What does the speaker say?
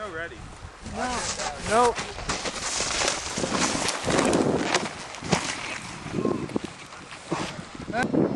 so ready. No. Nope.